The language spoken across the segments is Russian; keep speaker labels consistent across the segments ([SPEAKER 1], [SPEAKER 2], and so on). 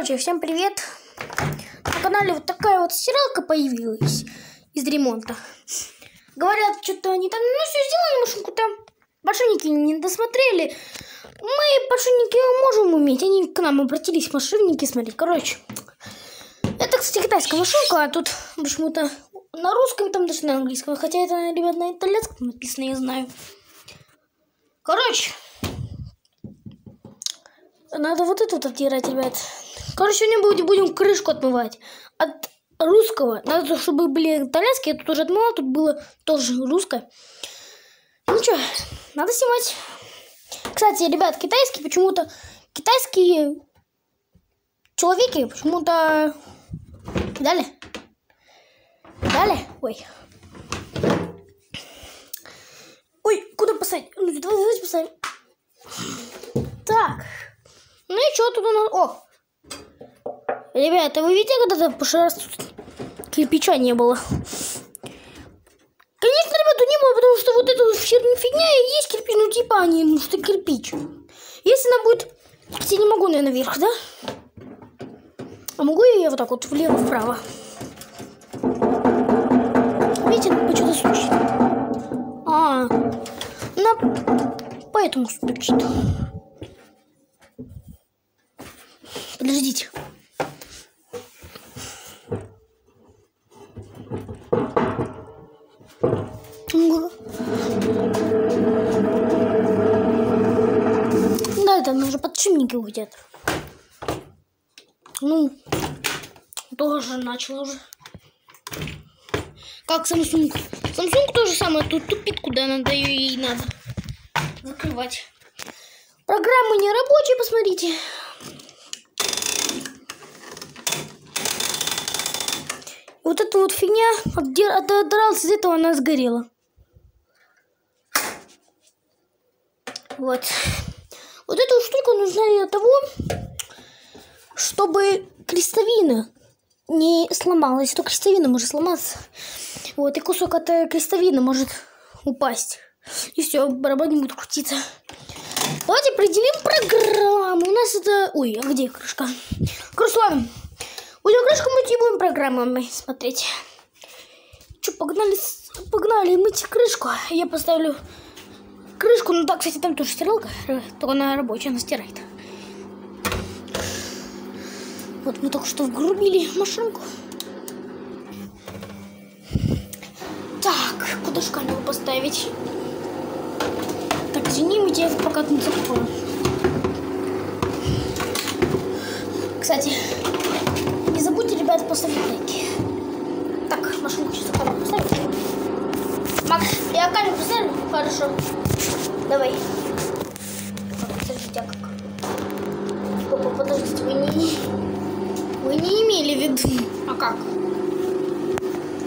[SPEAKER 1] Короче, всем привет. На канале вот такая вот стиралка появилась из ремонта. Говорят, что-то они там, ну все сделали, машинку там. Мошенники не досмотрели. Мы мошенники можем уметь. Они к нам обратились, мошенники, смотри. Короче, это, кстати, китайская машинка, а тут почему-то на русском, там даже на английском. Хотя это, ребят, на итальянском написано, я знаю. Короче, надо вот это вот оттирать, ребят. Короче, сегодня будем, будем крышку отмывать. От русского. Надо, чтобы были итальянские. Я тут уже отмыла, тут было тоже русское. Ну что, надо снимать. Кстати, ребят, китайские почему-то... Китайские человеки почему-то... Кидали? Кидали? Ой. Ой, куда поставить? Ну, давай, давайте поставим. Так. Ну и что тут у нас? О! Ребята, вы видите, когда то прошлый раз тут кирпича не было? Конечно, ребята, не было, потому что вот эта вот фигня и есть кирпич, ну типа они, ну что кирпич. Если она будет... Хотя не могу, наверное, наверх, да? А могу я вот так вот влево-вправо? Видите, почему-то стучит. А, на... поэтому стучит. Уже подшипники уйдет. Ну, тоже начал уже. Как Samsung. Samsung тоже самое тут тупит, куда надо ее ей надо закрывать. Программы не рабочие, посмотрите. Вот эта вот фигня отдралась из этого, она сгорела. Вот. Вот эта штука нужна для того, чтобы крестовина не сломалась. То крестовина может сломаться. Вот, и кусок от крестовины может упасть. И все, барабан не будет крутиться. Давайте определим программу. У нас это... Ой, а где крышка? Ладно. Будем крышку мыть и будем программами смотреть. Че, погнали, погнали мыть крышку. Я поставлю крышку. Ну да, кстати, там тоже стиралка. Только она рабочая, она стирает. Вот мы только что вгрубили машинку. Так, куда же камеру поставить? Так, извини, мы тебя пока не закроем. Кстати, не забудьте, ребята, поставить лайки. Так, машинку сейчас камеру поставим. Макс, я камеру поставлю? Хорошо. Давай. Подождите, а как? Опа, подождите, вы не... Вы не имели в виду. А как?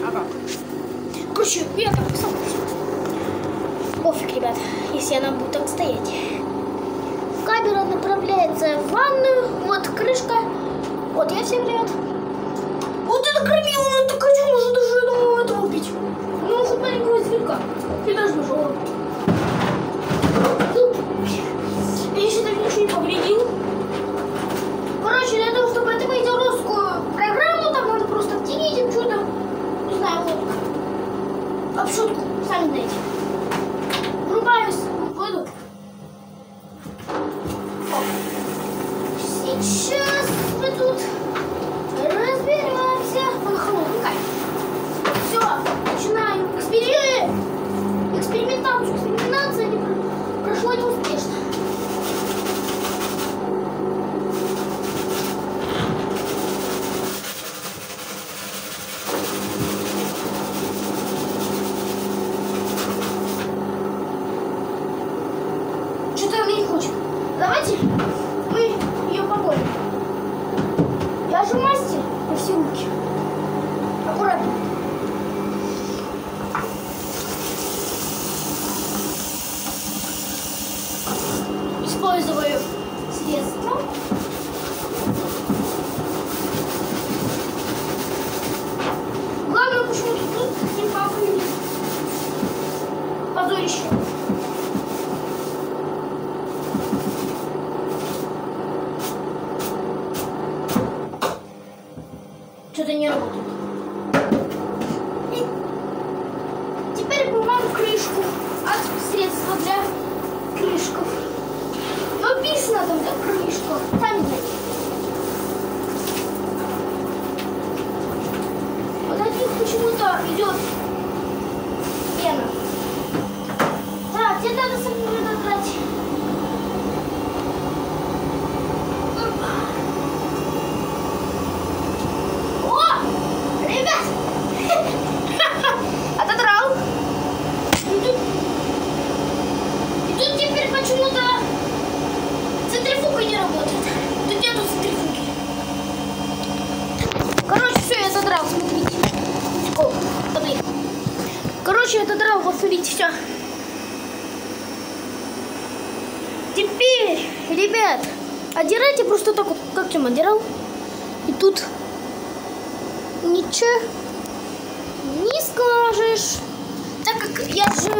[SPEAKER 1] А как? Короче, я так поставлю. Пофиг, ребят, если она будет так стоять. Камера направляется в ванную. Вот крышка. Вот я всем привет. Вот это кормила, она такая уже даже, я думаю, это убить. Ну, хоть маленького зверька. Ты даже нажала. Я еще так ничего не повредил. Короче, для того, чтобы отметить русскую программу, там надо просто втянить им что-то, не знаю, вот, обшутку, сами знаете. Врубаюсь в. Сейчас мы тут Хочет. Давайте мы ее погоним. Я же мастер по все руки. Аккуратно. Использую средство. Главное, почему-то тут не папа Позорище. Почему-то не работает. И теперь помываем крышку от средства для крышков. Написано там для крышков. Там нет. Вот от них почему-то идет пена. Так, тебе надо самому разобрать. О! Ребят! Отодрал. И тут, и тут теперь почему-то центрифуга не работает. Тут нету центрифуги. Короче, все, я задрал, смотрите. Сколько? Да блин. Короче, я задрал, вот смотрите, все. Теперь, ребят, отдирайте просто так вот, как чем отдирал. И тут ничего не скажешь. Так как я же